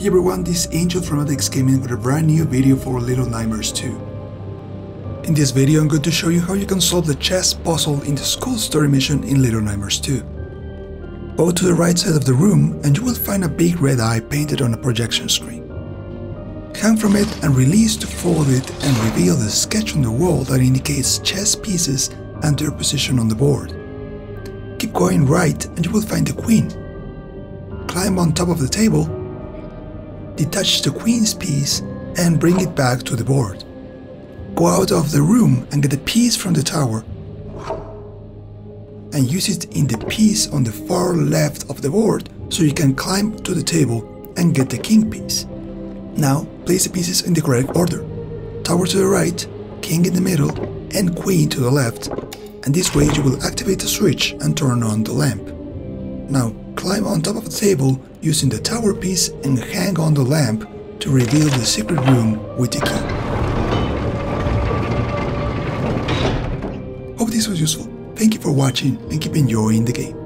Hey everyone, this is Angel from Abyx Gaming with a brand new video for Little Nightmares 2. In this video I'm going to show you how you can solve the chess puzzle in the school story mission in Little Nightmares 2. Go to the right side of the room and you will find a big red eye painted on a projection screen. Hang from it and release to fold it and reveal the sketch on the wall that indicates chess pieces and their position on the board. Keep going right and you will find the queen. Climb on top of the table, detach the queen's piece and bring it back to the board. Go out of the room and get the piece from the tower and use it in the piece on the far left of the board so you can climb to the table and get the king piece. Now place the pieces in the correct order. Tower to the right, king in the middle and queen to the left and this way you will activate the switch and turn on the lamp. Now climb on top of the table using the tower piece and hang on the lamp to reveal the secret room with the key. Hope this was useful. Thank you for watching and keep enjoying the game.